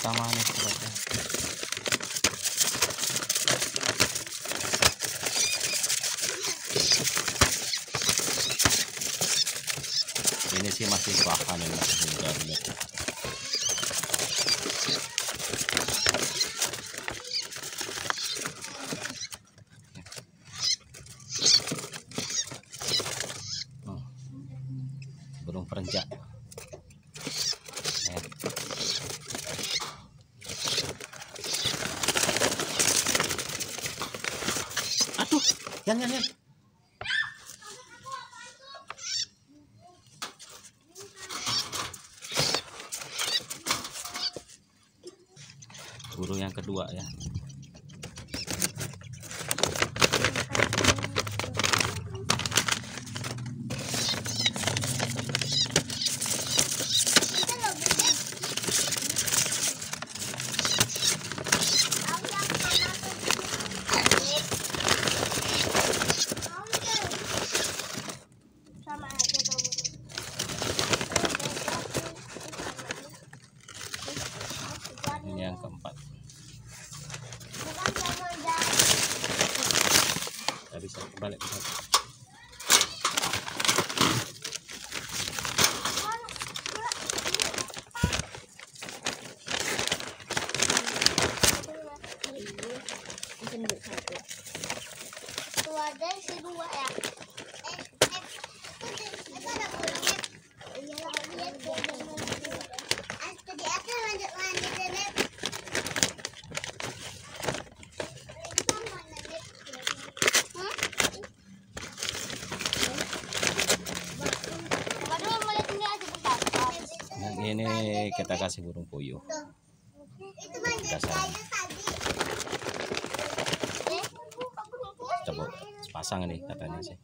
nih ini sih masih bahan yang masih muda bener Hmm. burung perenjak Ya. Burung yang kedua ya sama aja kamu ini yang keempat tadi saya balik ke satu. Tuh ada si dua ya. Eh, eh, itu ada burungnya. Iya, lihat tuh. Ah, tadi atas lanjut ini kita kasih burung puyuh. Dasar. Eh, coba sepasang ini katanya sih.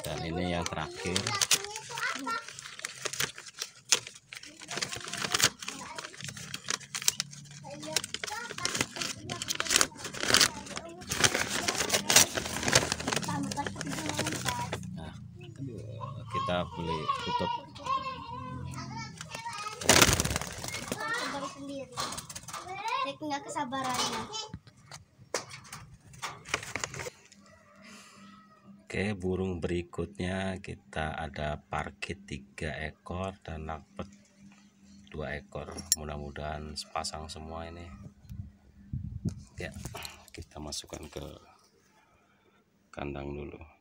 Dan ini yang terakhir kita beli tutup nggak kesabarannya. Oke, burung berikutnya kita ada parkit tiga ekor dan lakpet dua ekor. Mudah-mudahan sepasang semua ini. Ya, kita masukkan ke kandang dulu.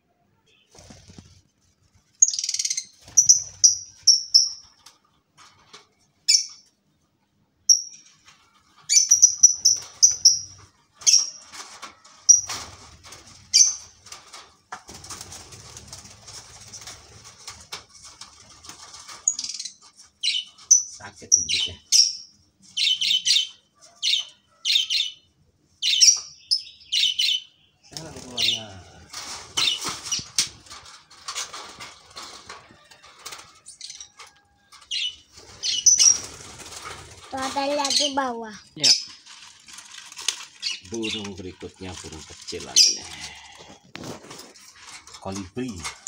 Sakit hidupnya. Sana di keluarnya. Tuh ada di bawah. Ya. Burung berikutnya burung kecilan ini. Kolibri.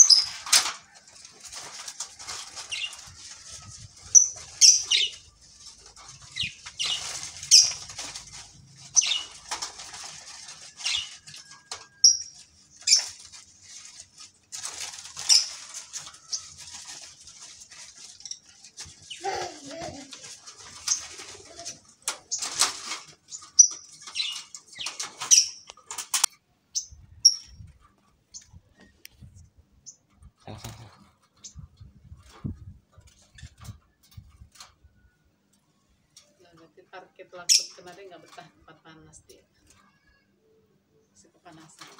Berarti parkit lakut kemarin nggak betah tempat panas dia. Masih kepanasan.